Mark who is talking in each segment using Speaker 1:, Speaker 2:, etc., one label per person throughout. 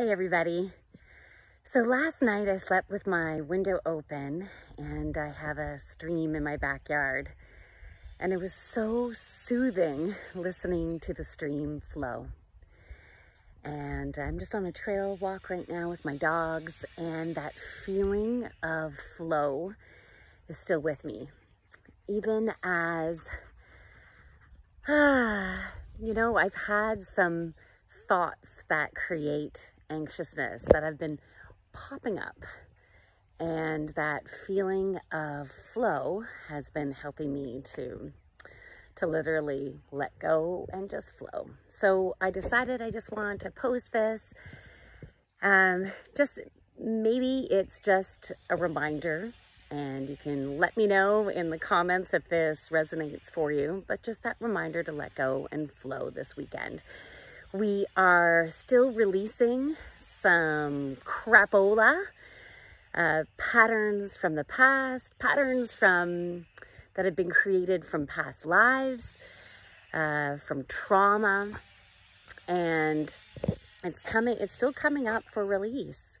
Speaker 1: Hey everybody. So last night I slept with my window open and I have a stream in my backyard and it was so soothing listening to the stream flow. And I'm just on a trail walk right now with my dogs and that feeling of flow is still with me. Even as, ah, you know, I've had some thoughts that create anxiousness that have been popping up. And that feeling of flow has been helping me to, to literally let go and just flow. So I decided I just wanted to post this. Um, just maybe it's just a reminder and you can let me know in the comments if this resonates for you, but just that reminder to let go and flow this weekend. We are still releasing some crapola, uh, patterns from the past, patterns from that have been created from past lives, uh, from trauma, and it's coming, it's still coming up for release.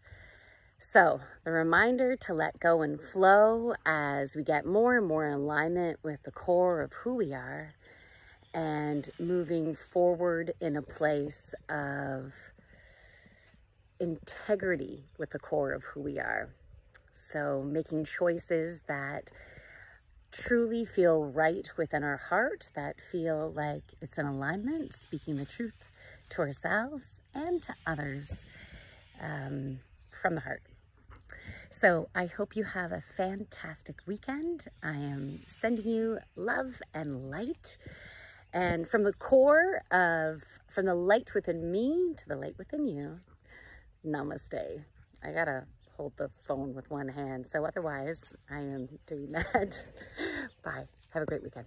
Speaker 1: So the reminder to let go and flow as we get more and more in alignment with the core of who we are and moving forward in a place of integrity with the core of who we are. So making choices that truly feel right within our heart, that feel like it's in alignment, speaking the truth to ourselves and to others um, from the heart. So I hope you have a fantastic weekend. I am sending you love and light. And from the core of, from the light within me to the light within you, namaste. I gotta hold the phone with one hand. So otherwise, I am doing that. Bye. Have a great weekend.